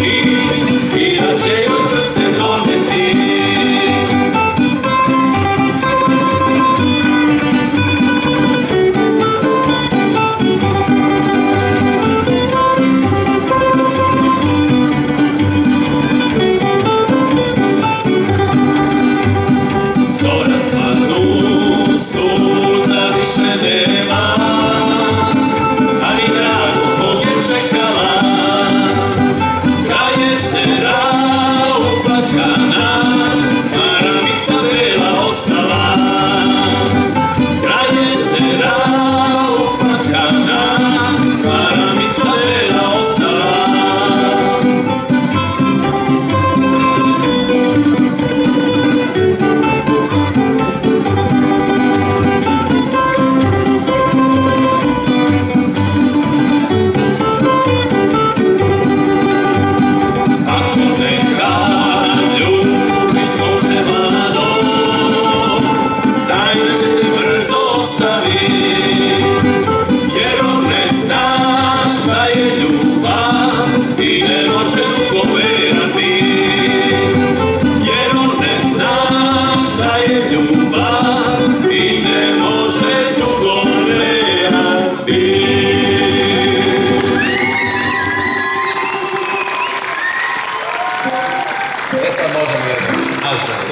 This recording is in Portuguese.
see. E sad možemo jedno. Nazdravno,